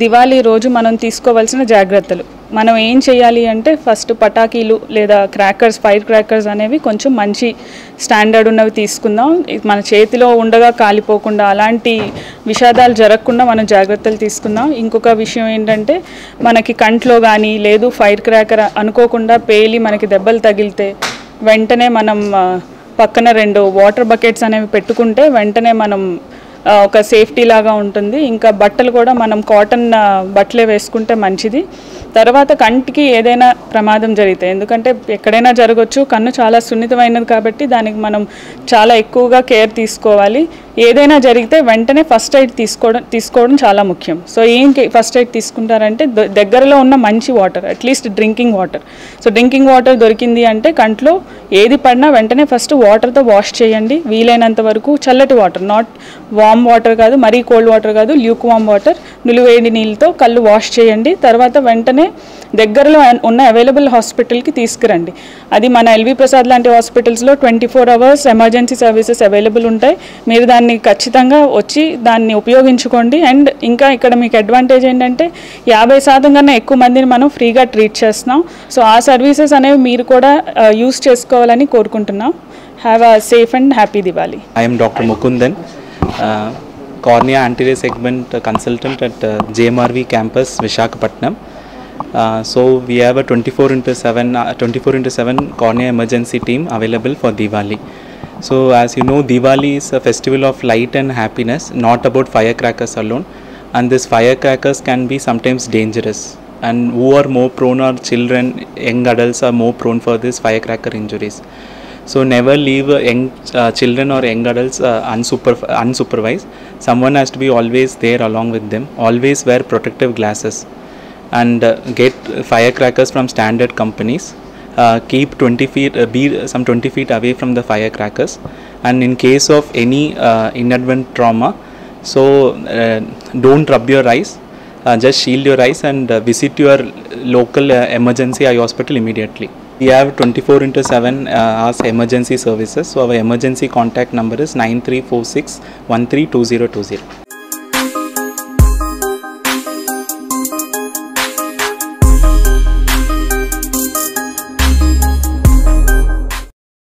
దివాళీ రోజు మనం తీసుకోవాల్సిన జాగ్రత్తలు. మనం ఏం చేయాలి అంటే ఫస్ట్ పటాకీలు లేదా క్రాకర్స్ ఫైర్ క్రాకర్స్ అనేవి కొంచెం మంచి స్టాండర్డ్ ఉన్నవి తీసుకుందాం. మన చేతిలో ఉండగా కాలిపోకుండా అలాంటి విషాదాలు జరగకుండా మనం జాగ్రత్తలు తీసుకుందాం. ఇంకొక విషయం ఏంటంటే మనకి కంట్లో కానీ లేదు ఫైర్ క్రాకర్ అనుకోకుండా పేలి మనకి దెబ్బలు తగిలితే వెంటనే మనం పక్కన రెండు వాటర్ బకెట్స్ అనేవి పెట్టుకుంటే వెంటనే మనం ఒక సేఫ్టీ లాగా ఉంటుంది. ఇంకా బట్టలు కూడా మనం కాటన్ బట్టలే వేసుకుంటే మంచిది. తర్వాత కంటికి ఏదైనా ప్రమాదం జరిగితే ఎందుకంటే ఎక్కడైనా జరగవచ్చు కన్ను చాలా సున్నితమైనది కాబట్టి దానికి మనం చాలా ఎక్కువగా కేర్ తీసుకోవాలి. ఏదైనా జరిగితే వెంటనే ఫస్ట్ ఎయిడ్ తీసుకోవడం తీసుకోవడం చాలా ముఖ్యం. సో ఏం ఫస్ట్ ఎయిడ్ తీసుకుంటారంటే ద- దగ్గరలో ఉన్న మంచి water at least drinking water. So drinking water దొరికింది అంటే కంట్లో ఏది పడినా వెంటనే ఫస్ట్ వాటర్తో వాష్ చేయండి. వీలైనంత వరకు చల్లటి వాటర్ నాట్ వా వామ్ వాటర్ కాదు మరీ కోల్డ్ వాటర్ కాదు ల్యూక్ వామ్ వాటర్ నులివేడి నీళ్ళతో కళ్ళు వాష్ చేయండి. తర్వాత వెంటనే దగ్గరలో ఉన్న అవైలబుల్ హాస్పిటల్కి తీసుకురండి. అది మన ఎల్వి ప్రసాద్ లాంటి హాస్పిటల్స్లో twenty four hours emergency services available ఉంటాయి. మీరు దాన్ని ఖచ్చితంగా వచ్చి దాన్ని ఉపయోగించుకోండి. అండ్ ఇంకా ఇక్కడ మీకు అడ్వాంటేజ్ ఏంటంటే యాభై శాతం కన్నా ఎక్కువ మందిని మనం ఫ్రీగా ట్రీట్ చేస్తున్నాం. సో ఆ సర్వీసెస్ అనేవి మీరు కూడా యూస్ చేసుకోవాలని కోరుకుంటున్నాం. Have a safe and happy Diwali I'm doctor Mukundan Cornea anterior segment consultant at uh, JMRV campus, Vishakhapatnam. Uh, so we have a 24 into 7, uh, 24 into 7 cornea emergency team available for Diwali. So as you know, Diwali is a festival of light and happiness, not about firecrackers alone. And these firecrackers can be sometimes dangerous. And who are more prone are children, young adults are more prone for these firecracker injuries. So never leave uh, young uh, children or young adults uh, unsuper- unsupervised. Someone has to be always there along with them. Always wear protective glasses and get firecrackers from standard companies. Uh, keep 20 feet, uh, be some 20 feet away from the firecrackers. And in case of any uh, inadvertent trauma, so don't rub your eyes. Just shield your eyes and visit your local emergency eye hospital immediately. We have 24 into 7 uh, as emergency services. So our emergency contact number is 9346 132020.